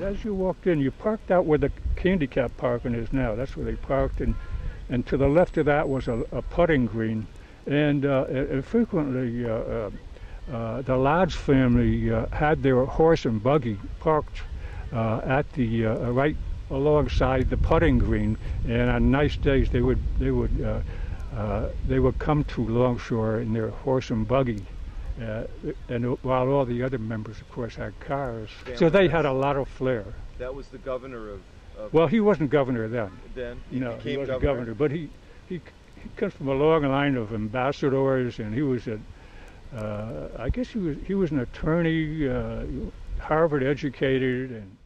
But as you walked in, you parked out where the handicap parking is now. That's where they parked, and and to the left of that was a, a putting green, and, uh, and frequently uh, uh, uh, the Lodge family uh, had their horse and buggy parked uh, at the right alongside the putting green, and on nice days they would they would they would come to Longshore in their horse and buggy. Uh, and while all the other members, of course, had cars, so they had a lot of flair. That was the governor of. of Well, he wasn't governor then. then he no, became he wasn't governor. but he, he he comes from a long line of ambassadors, and he was a, uh, I guess he was he was an attorney, uh, Harvard educated, and